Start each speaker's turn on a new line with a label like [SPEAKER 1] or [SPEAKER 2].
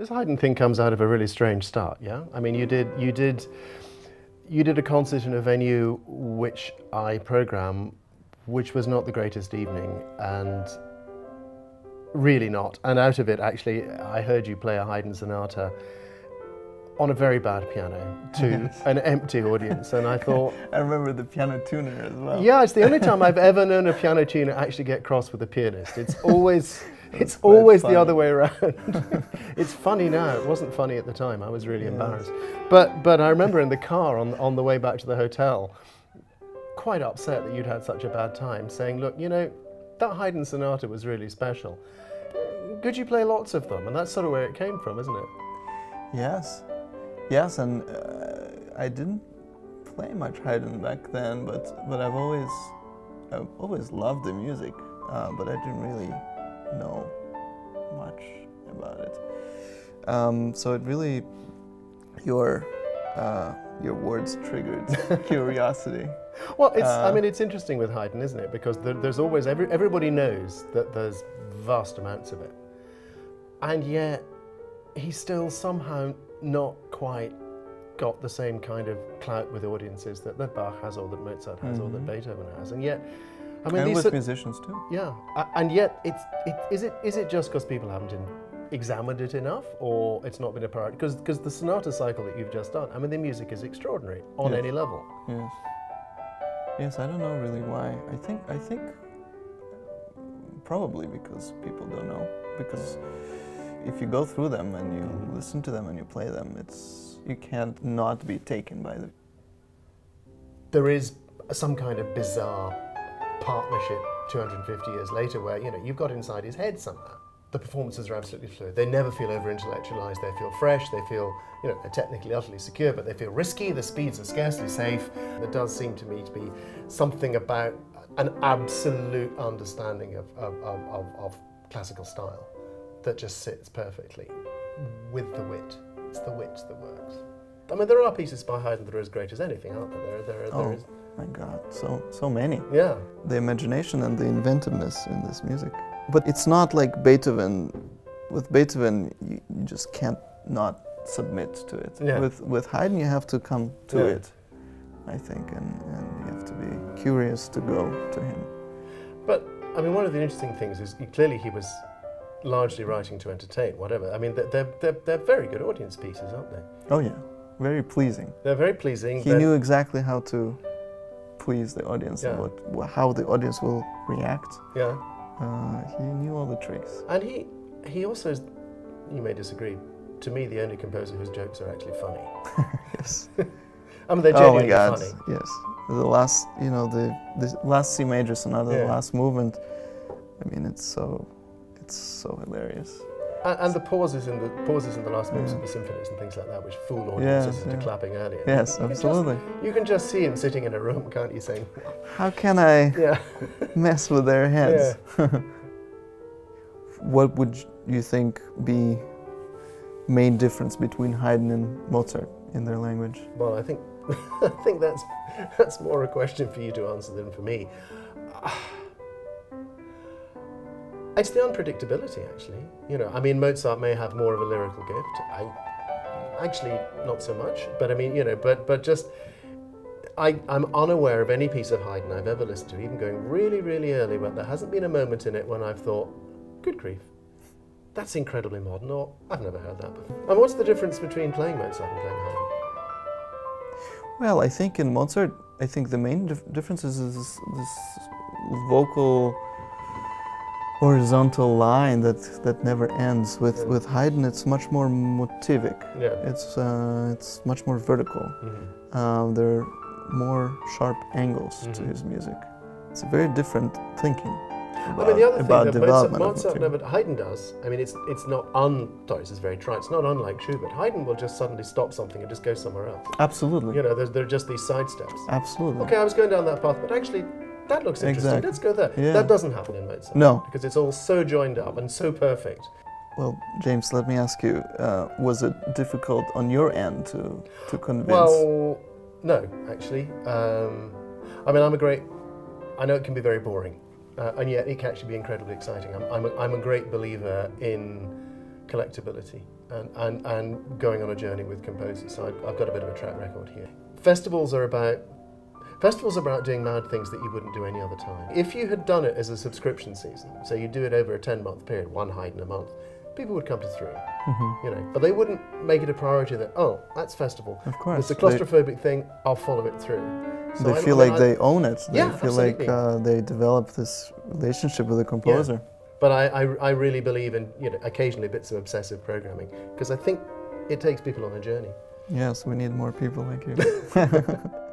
[SPEAKER 1] This Haydn thing comes out of a really strange start, yeah? I mean, you did, you did, you did a concert in a venue which I program, which was not the greatest evening, and really not. And out of it, actually, I heard you play a Haydn sonata on a very bad piano to an empty audience, and I thought,
[SPEAKER 2] I remember the piano tuner as well.
[SPEAKER 1] yeah, it's the only time I've ever known a piano tuner actually get cross with a pianist. It's always. It's always
[SPEAKER 2] funny.
[SPEAKER 1] the other way around. it's funny now. It wasn't funny at the time. I was really embarrassed. But but I remember in the car on on the way back to the hotel, quite upset that you'd had such a bad time, saying, "Look, you know, that Haydn sonata was really special. Could you play lots of them?" And that's sort of where it came from, isn't it?
[SPEAKER 2] Yes, yes, and uh, I didn't play much Haydn back then, but but I've always I've always loved the music, uh, but I didn't really know much about it. Um, so it really your uh, your words triggered curiosity.
[SPEAKER 1] Well, it's, I
[SPEAKER 2] Uh,
[SPEAKER 1] mean, it's interesting with Haydn, isn't it? Because there, there's always, every, everybody knows that there's vast amounts of it. And yet, he's still somehow not quite got the same kind of clout with audiences that, that Bach has, or that Mozart has, or that Beethoven has. And yet, I mean,
[SPEAKER 2] and
[SPEAKER 1] these
[SPEAKER 2] with
[SPEAKER 1] sort-
[SPEAKER 2] musicians too.
[SPEAKER 1] yeah, and yet, it's, it, is, it, is it just because people haven't in, examined it enough, or it's not been a priority? Because the sonata cycle that you've just done, I mean, the music is extraordinary on
[SPEAKER 2] Yes.
[SPEAKER 1] any level.
[SPEAKER 2] Yes. Yes, I don't know really why. I think I think probably because people don't know. Because if you go through them and you mm-hmm. listen to them and you play them, it's you can't not be taken by the.
[SPEAKER 1] there is some kind of bizarre partnership 250 years later where you know you've got inside his head somehow. The performances are absolutely fluid. They never feel over intellectualized they feel fresh. They feel you know they're technically utterly secure but they feel risky. The speeds are scarcely safe. There does seem to me to be something about an absolute understanding of, of, of, of, classical style that just sits perfectly with the wit. It's the wit that works. I mean, there are pieces by Haydn that are as great as anything, aren't there? There, there, there
[SPEAKER 2] Oh.
[SPEAKER 1] is,
[SPEAKER 2] my God, so so many.
[SPEAKER 1] yeah.
[SPEAKER 2] The imagination and the inventiveness in this music. But it's not like Beethoven. With Beethoven, you, you just can't not submit to it.
[SPEAKER 1] Yeah.
[SPEAKER 2] With with Haydn, you have to come to
[SPEAKER 1] Yeah.
[SPEAKER 2] it. I think, and, and you have to be curious to go to him.
[SPEAKER 1] But I mean, one of the interesting things is clearly he was largely writing to entertain, whatever. I mean, they're, they're, they're very good audience pieces, aren't they?
[SPEAKER 2] Oh yeah, very pleasing.
[SPEAKER 1] They're very pleasing.
[SPEAKER 2] He knew exactly how to please the audience and
[SPEAKER 1] Yeah.
[SPEAKER 2] what, wha- how the audience will react.
[SPEAKER 1] Yeah.
[SPEAKER 2] Uh, he knew all the tricks.
[SPEAKER 1] And he, he also, is, you may disagree, to me, the only composer whose jokes are actually funny.
[SPEAKER 2] Yes.
[SPEAKER 1] I mean, they're
[SPEAKER 2] oh my God.
[SPEAKER 1] funny.
[SPEAKER 2] Yes. The last, you know, the the last C major sonata,
[SPEAKER 1] Yeah.
[SPEAKER 2] the last movement. I mean, it's so, it's so hilarious.
[SPEAKER 1] And, and the pauses in the pauses in the last movements
[SPEAKER 2] Yeah.
[SPEAKER 1] of the symphonies and things like that, which fool audiences into
[SPEAKER 2] yeah.
[SPEAKER 1] clapping earlier.
[SPEAKER 2] Yes,
[SPEAKER 1] You can just-
[SPEAKER 2] absolutely.
[SPEAKER 1] you can just see him sitting in a room, can't you, saying,
[SPEAKER 2] How can I
[SPEAKER 1] yeah.
[SPEAKER 2] mess with their heads? what would you think be main difference between Haydn and Mozart in their language?
[SPEAKER 1] Well, I think I think that's that's more a question for you to answer than for me. It's the unpredictability, actually. You know, I mean, Mozart may have more of a lyrical gift. I actually not so much, but I mean, you know, but but just. I, I'm unaware of any piece of Haydn I've ever listened to, even going really, really early, but there hasn't been a moment in it when I've thought, good grief, that's incredibly modern, or I've never heard that before. And what's the difference between playing Mozart and playing Haydn?
[SPEAKER 2] Well, I think in Mozart, I think the main dif- difference is this, this vocal horizontal line that that never ends. With
[SPEAKER 1] Yeah.
[SPEAKER 2] with Haydn, it's much more motivic.
[SPEAKER 1] Yeah.
[SPEAKER 2] It's uh, it's much more vertical.
[SPEAKER 1] Mhm.
[SPEAKER 2] Um, there are more sharp angles to
[SPEAKER 1] Mhm.
[SPEAKER 2] his music. It's a very different thinking
[SPEAKER 1] I
[SPEAKER 2] about,
[SPEAKER 1] mean, the other thing
[SPEAKER 2] about
[SPEAKER 1] that Mozart, Mozart
[SPEAKER 2] material.
[SPEAKER 1] never, Haydn does. I mean, it's it's not un. Sorry, this is very trite. It's not unlike Schubert. Haydn will just suddenly stop something and just go somewhere else.
[SPEAKER 2] Absolutely,
[SPEAKER 1] You know, there's, there are just these side steps.
[SPEAKER 2] absolutely.
[SPEAKER 1] Okay, I was going down that path, but actually, that looks interesting.
[SPEAKER 2] Exactly.
[SPEAKER 1] Let's go there.
[SPEAKER 2] Yeah.
[SPEAKER 1] That doesn't happen in Mozart.
[SPEAKER 2] No.
[SPEAKER 1] because it's all so joined up and so perfect.
[SPEAKER 2] Well, James, let me ask you: uh, Was it difficult on your end to to convince?
[SPEAKER 1] Well, no, actually. Um, I mean, I'm a great. I know it can be very boring, uh, and yet it can actually be incredibly exciting. I'm, I'm, a, I'm a great believer in collectability. and, and, and going on a journey with composers. So I've, I've got a bit of a track record here. Festivals are about Festivals are about doing mad things that you wouldn't do any other time. If you had done it as a subscription season, so you do it over a 10 month period, one Haydn a month, people would come to 3
[SPEAKER 2] Mm-hmm.
[SPEAKER 1] you know. But they wouldn't make it a priority that, oh, that's festival.
[SPEAKER 2] Of course.
[SPEAKER 1] It's a claustrophobic thing, I'll follow it through. So
[SPEAKER 2] they
[SPEAKER 1] I-
[SPEAKER 2] feel like
[SPEAKER 1] I-
[SPEAKER 2] they own it. They
[SPEAKER 1] Yeah,
[SPEAKER 2] feel like uh, they develop this relationship with the composer.
[SPEAKER 1] But I, I, I really believe in, you know, occasionally bits of obsessive programming because I think it takes people on a journey.
[SPEAKER 2] Yes, we need more people like you.